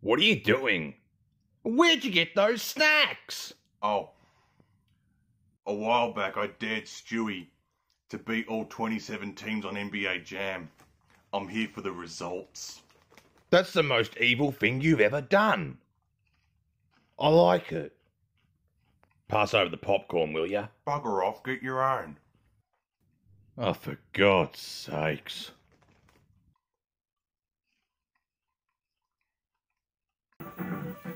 What are you doing? Where'd you get those snacks? Oh. A while back I dared Stewie to beat all 27 teams on NBA Jam. I'm here for the results. That's the most evil thing you've ever done. I like it. Pass over the popcorn, will ya? Bugger off, get your own. Oh, for God's sakes.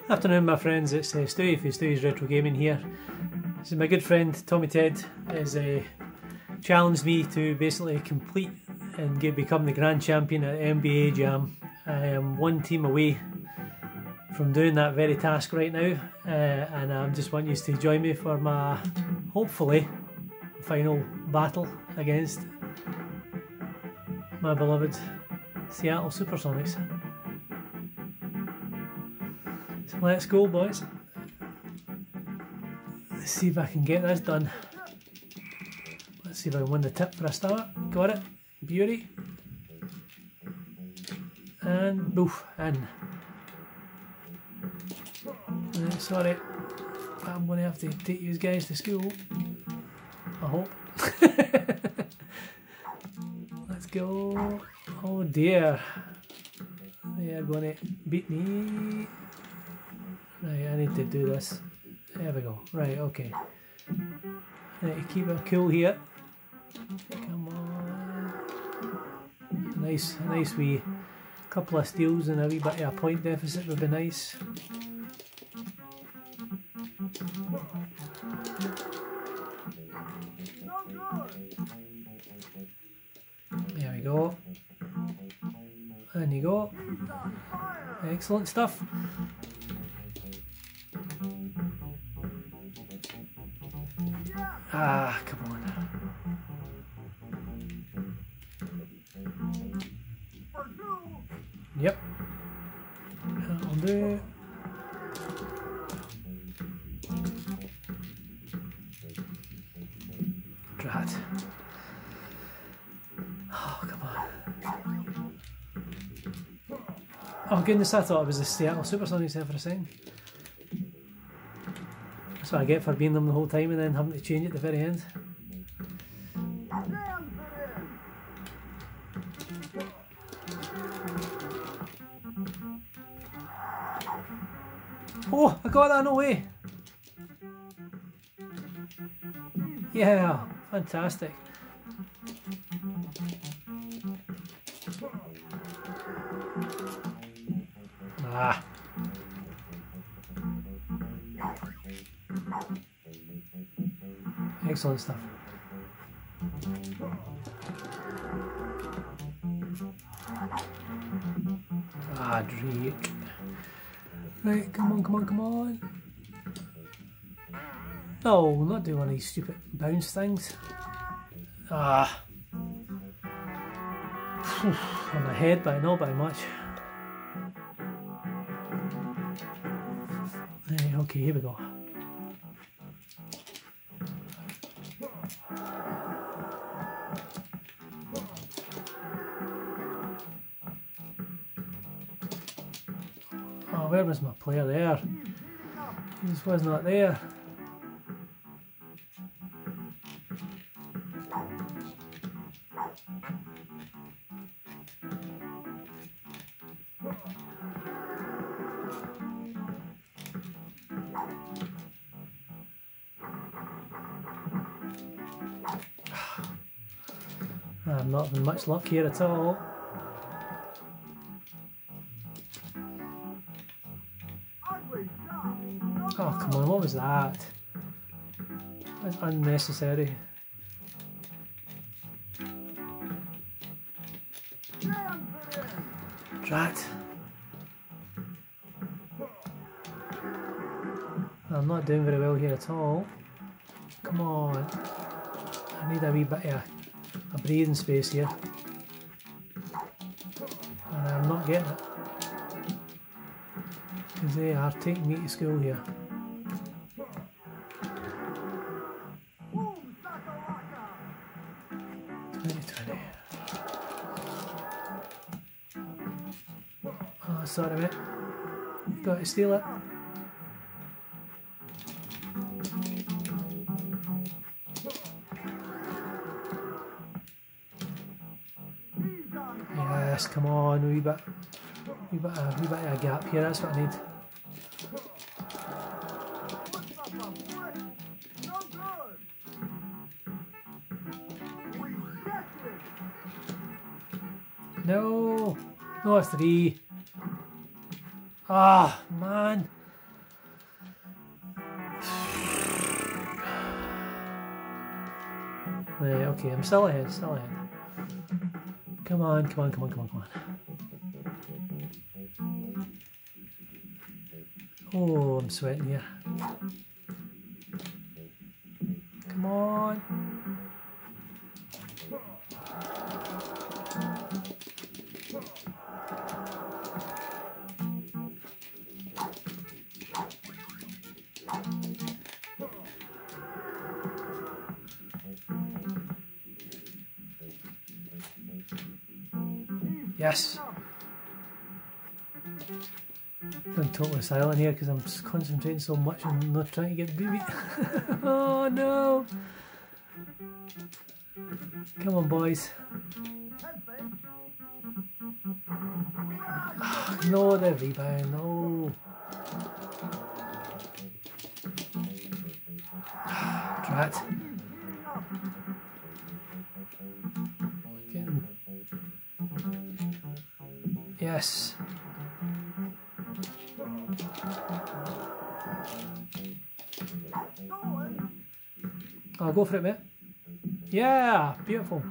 Afternoon, my friends. It's uh, Stewie for Stewie's Retro Gaming here. Is my good friend Tommy Ted has uh, challenged me to basically complete and get, become the grand champion at NBA Jam. I am one team away from doing that very task right now, uh, and I just want you to join me for my hopefully final battle against my beloved Seattle Supersonics. Let's go, boys. Let's see if I can get this done. Let's see if I can win the tip for a start. Got it. Beauty. And boof, in. Uh, sorry, I'm going to have to take you guys to school. I hope. Let's go. Oh dear. They are going to beat me. Right, I need to do this. There we go. Right, okay. Right, keep it cool here. Come on. Nice, nice wee couple of steals and a wee bit of a point deficit would be nice. There we go. And you go. Excellent stuff. Ah, come on. Yep. That'll do. Drat. Oh, come on. Oh goodness, I thought it was the Seattle Supersonics there for a second. I get for being them the whole time and then having to change at the very end. Oh, I got that, no way. Yeah, fantastic. Ah. Excellent stuff. Ah, Drake. Right, come on, come on, come on. No, not doing these stupid bounce things. Ah. On my head, but not by much. Hey, okay, here we go. Where was my player there? He just was not there. Ah, I'm not having much luck here at all. What was that? That's unnecessary. Drat. I'm not doing very well here at all. Come on. I need a wee bit of a breathing space here. And I'm not getting it. Because they are taking me to school here. Twenty twenty. Oh, sorry mate. Got to steal it. Yes, come on, wee bit, wee bit, a wee bit of a gap here. That's what I need. No, no three. Ah, man. Okay, I'm still ahead, still ahead. Come on, come on, come on, come on, come on. Oh, I'm sweating here. Come on. Yes. I'm totally silent here because I'm concentrating so much on not trying to get beat. oh no! Come on, boys. No, the rebound. No. Drat. Yes. I'll go for it, mate. Yeah, beautiful.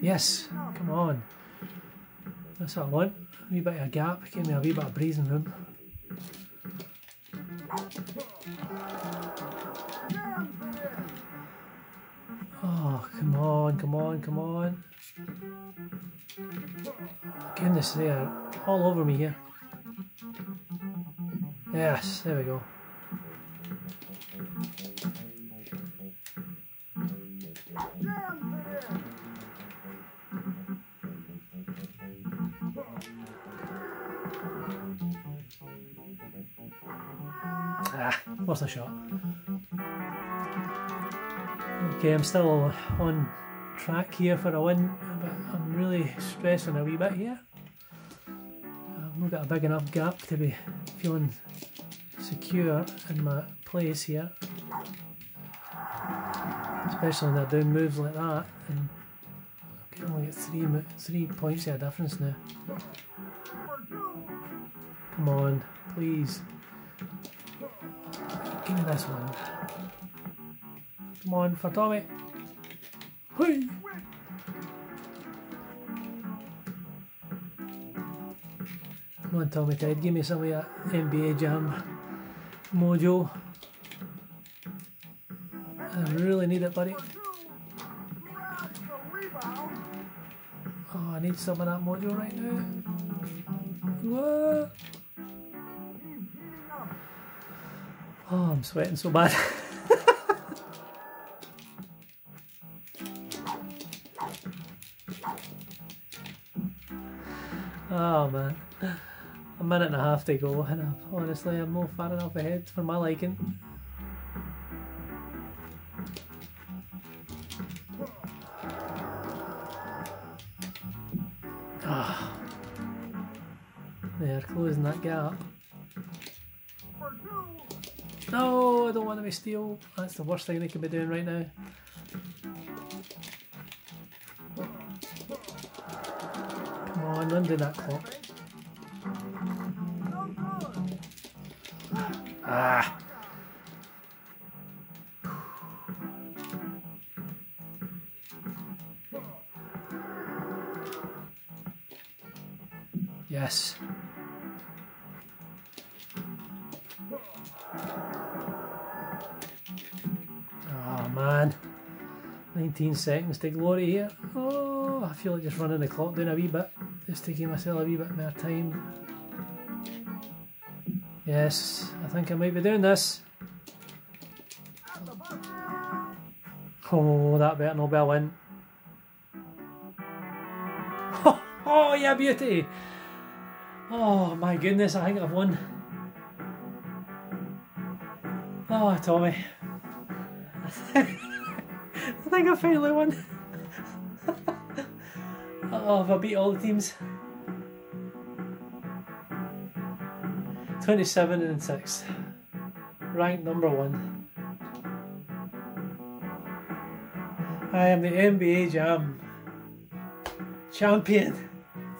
Yes. That's what I want. A wee bit of a gap, give me a wee bit of breathing room. Oh, come on, come on, come on. Goodness, they are all over me here. Yes, there we go. Ah, what's a shot? Okay, I'm still on track here for a win, but I'm really stressing a wee bit here. I've not got a big enough gap to be feeling secure in my place here. Especially when they're doing moves like that. And I can only get three, three points of difference now. Come on, please. Give me this one. Come on for Tommy. Hey. Come on, Tommy Ted, give me some of that NBA Jam mojo. I really need it, buddy. Oh, I need some of that mojo right now. Whoa. Oh, I'm sweating so bad. oh man, a minute and a half to go, and I'm, honestly, I'm not far enough ahead for my liking. Ah, they're closing that gap. No, I don't want to be steel. That's the worst thing they could be doing right now. Come on, undo that clock. Ah. Yes. 19 seconds to glory here. Oh, I feel like just running the clock down a wee bit. Just taking myself a wee bit more time. Yes, I think I might be doing this. Oh, that better not be a win. Oh, oh yeah, beauty! Oh my goodness, I think I've won. Oh, Tommy. Think I finally won. oh, if I beat all the teams. 27 and 6. Ranked number one. I am the NBA Jam champion.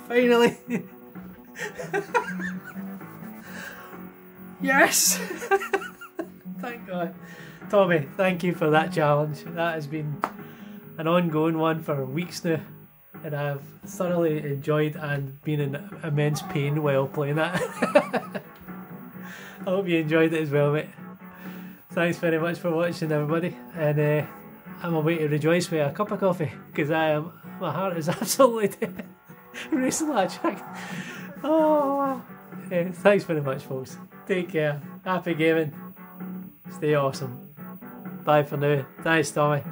Finally. yes. thank God. Tommy, thank you for that challenge. That has been an ongoing one for weeks now. And I've thoroughly enjoyed and been in immense pain while playing that. I hope you enjoyed it as well, mate. Thanks very much for watching, everybody. And uh, I'm away to rejoice with a cup of coffee because I am. My heart is absolutely dead. that track. Oh wow! Yeah, thanks very much, folks. Take care. Happy gaming. Stay awesome. Bye for now. Thanks, Tommy.